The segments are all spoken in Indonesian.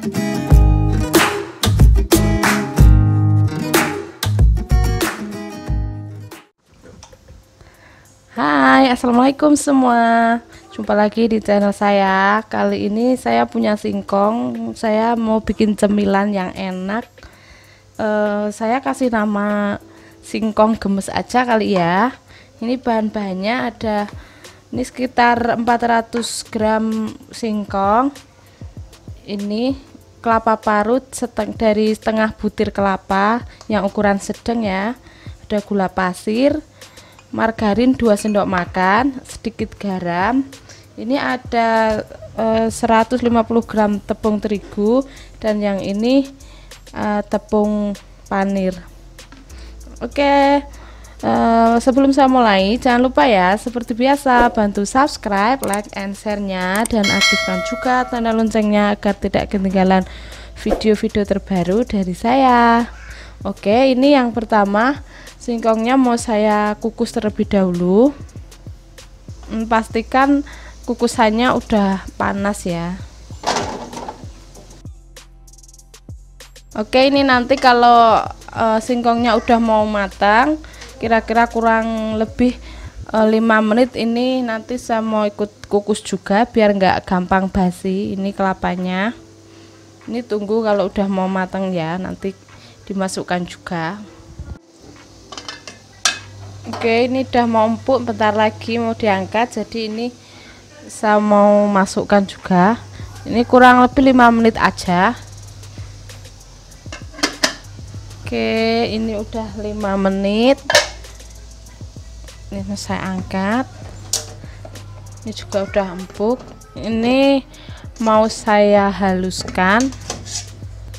Hai assalamualaikum semua. Jumpa lagi di channel saya. Kali ini saya punya singkong. Saya mau bikin cemilan yang enak. Uh, Saya kasih nama singkong gemes aja kali ya. Ini bahan-bahannya ada Ini sekitar 400 gram singkong. Ini kelapa parut seteng dari setengah butir kelapa Yang ukuran sedang ya. Ada gula pasir margarin 2 sendok makan sedikit garam. Ini ada e, eh, 150 gram tepung terigu dan yang ini e, tepung panir. Oke e, sebelum saya mulai jangan lupa ya seperti biasa bantu subscribe like and share nya dan aktifkan juga tanda loncengnya agar tidak ketinggalan video-video terbaru dari saya. Oke ini yang pertama singkongnya mau saya kukus terlebih dahulu. Hmm, pastikan kukusannya udah panas ya. Oke ini nanti kalau e, singkongnya udah mau matang kira-kira kurang lebih eh, 5 menit ini nanti saya mau ikut kukus juga biar nggak gampang basi ini kelapanya. Ini tunggu kalau udah mau matang ya nanti dimasukkan juga. Oke ini udah mau empuk bentar lagi mau diangkat jadi ini saya mau masukkan juga. Ini kurang lebih 5 menit aja. Oke ini udah 5 menit ini saya angkat. Ini juga udah empuk. Ini mau saya haluskan.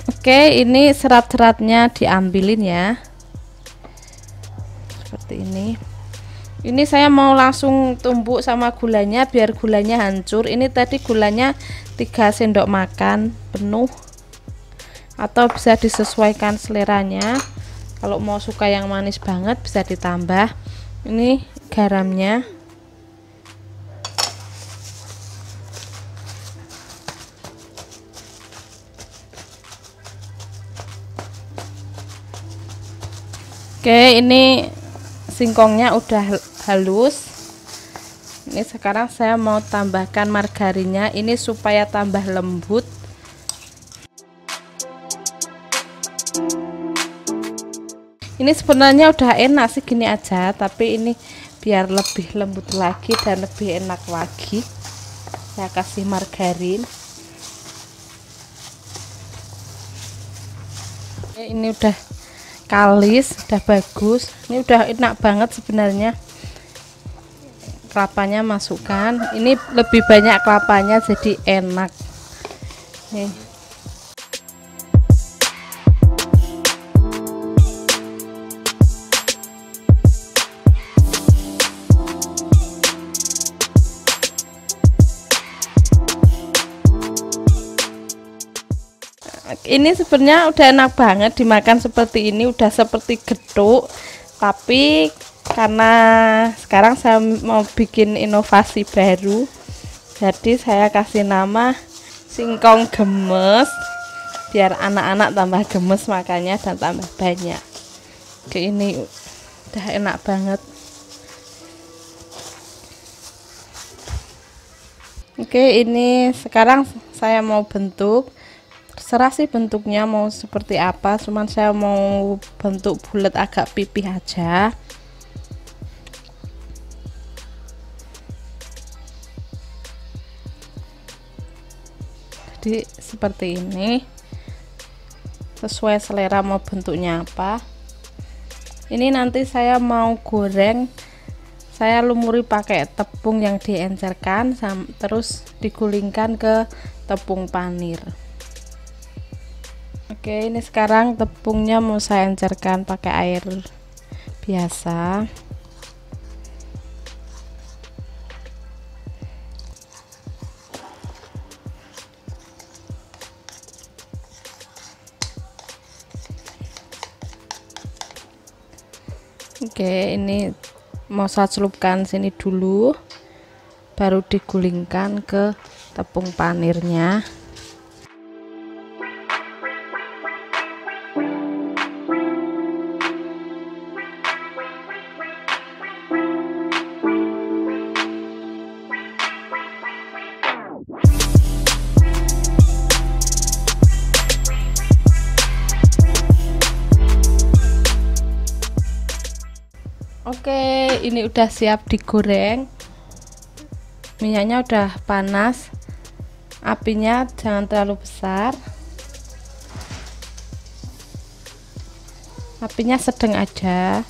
Oke ini serat-seratnya diambilin ya. Seperti ini. Ini saya mau langsung tumbuk sama gulanya biar gulanya hancur. Ini tadi gulanya 3 sendok makan penuh. Atau bisa disesuaikan seleranya. Kalau mau suka yang manis banget bisa ditambah ini garamnya. Oke, ini singkongnya udah halus. Ini sekarang saya mau tambahkan margarinnya ini supaya tambah lembut ini sebenarnya udah enak sih gini aja tapi ini biar lebih lembut lagi dan lebih enak lagi. Saya kasih margarin. Ini udah kalis udah bagus. Ini udah enak banget sebenarnya. Kelapanya masukkan. Ini lebih banyak kelapanya jadi enak. Nih ini sebenarnya udah enak banget dimakan seperti ini udah seperti geduk tapi karena sekarang saya mau bikin inovasi baru jadi saya kasih nama singkong gemes biar anak-anak tambah gemes makannya dan tambah banyak. Oke ini udah enak banget. Oke ini sekarang saya mau bentuk terserah sih bentuknya mau seperti apa cuman saya mau bentuk bulat agak pipih aja. Jadi seperti ini. Sesuai selera mau bentuknya apa. Ini nanti saya mau goreng. Saya lumuri pakai tepung yang diencerkan terus digulingkan ke tepung panir Oke ini sekarang tepungnya mau saya encerkan pakai air biasa. Oke ini mau saya celupkan sini dulu baru digulingkan ke tepung panirnya Oke, ini udah siap digoreng. Minyaknya udah panas. Apinya jangan terlalu besar. Apinya sedang aja.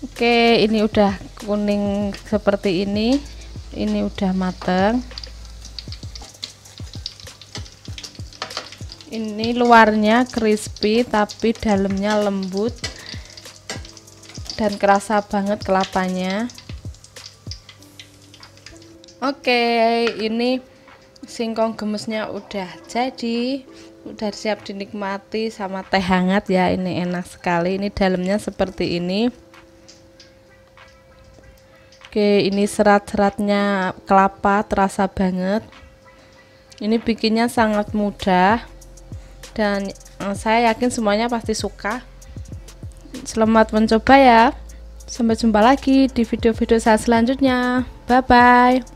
Oke, ini udah kuning seperti ini. Ini udah mateng. Ini luarnya crispy tapi dalamnya lembut dan kerasa banget kelapanya. Oke, ini singkong gemesnya udah jadi udah siap dinikmati sama teh hangat ya ini enak sekali ini dalamnya seperti ini Oke, ini serat-seratnya kelapa terasa banget. Ini bikinnya sangat mudah dan eh, saya yakin semuanya pasti suka. Selamat mencoba ya. Sampai jumpa lagi di video-video saya selanjutnya. Bye bye.